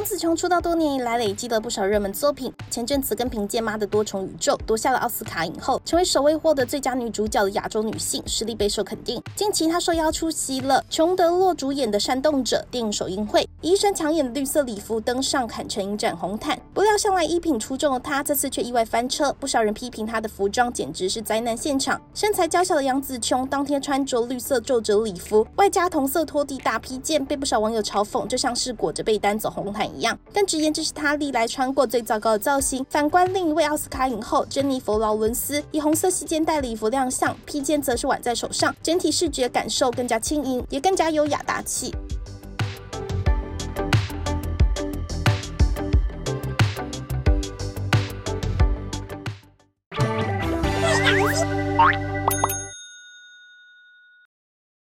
杨紫琼出道多年以来，累积了不少热门作品。前阵子跟凭借《妈的多重宇宙》夺下了奥斯卡影后，成为首位获得最佳女主角的亚洲女性，实力备受肯定。近期她受邀出席了琼德洛主演的《煽动者》电影首映会，以一身抢眼的绿色礼服登上坎城影展红毯。不料向来衣品出众的她，这次却意外翻车，不少人批评她的服装简直是灾难现场。身材娇小的杨紫琼当天穿着绿色皱褶礼服，外加同色拖地大披肩，被不少网友嘲讽，就像是裹着被单走红毯一样。但直言这是她历来穿过最糟糕的造型。反观另一位奥斯卡影后珍妮佛劳伦斯，以红色细肩带礼服亮相，披肩则是挽在手上，整体视觉感受更加轻盈，也更加优雅大气。